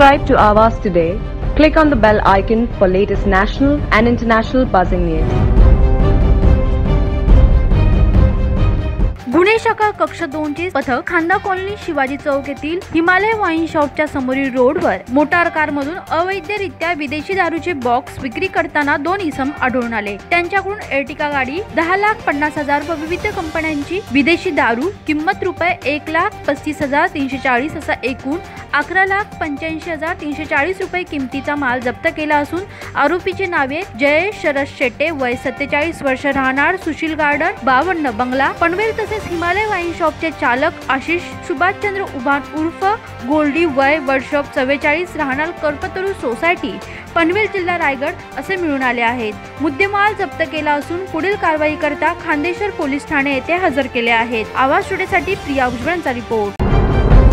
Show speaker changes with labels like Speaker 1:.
Speaker 1: Subscribe to Avas today. Click on the bell icon for latest national and international buzzing news.
Speaker 2: गुन्हे शाखा कक्ष दोन चे पथक खांदा कॉलनी शिवाजी चौक येथील हिमालय वाईन शॉपच्या समोरील रोडवर मोटार कार मधून अवैधरित्या विदेशी दारूचे बॉक्स विक्री करताना दोन इसम आढळून आले त्यांच्याकडून एर्टिका गाडी दहा लाख पन्नास हजार व विविध कंपन्यांची विदेशी दारू किंमत रुपये एक लाख पस्तीस हजार तीनशे चाळीस असा एकूण अकरा लाख पंच्याऐंशी हजार तीनशे चाळीस रुपये किमतीचा माल जप्त केला असून आरोपीची नावे जयेश शरद शेट्टे वय सत्तेचाळीस वर्ष राहणार सुशील गार्डन बावन्न बंगला पनवेल तसेच हिमालय वाईन शॉपचे चालक आशिष सुभाषचंद्र उभान उर्फ गोल्डी वय वर्कशॉप चव्वेचाळीस राहणार कर्पतरू सोसायटी पनवेल जिल्हा रायगड असे मिळून आले आहेत. मुद्देमाल जप्त केला असून पुढील कारवाई करता खांदेश्वर पोलीस ठाणे येथे हजर केले आहेत. आवाज स्टुडिओसाठी प्रिया भुजबळांचा रिपोर्ट.